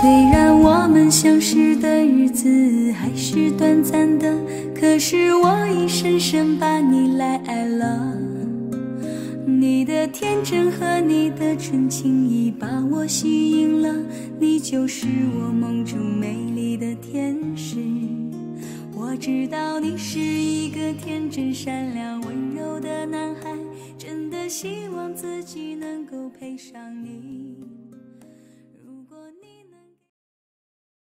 虽然我们相识的日子还是短暂的可是我已深深把你来爱了你的天真和你的纯情已把我吸引了你就是我梦中美丽的天使我知道你是一个天真善良温柔的男孩真的希望自己能够配上你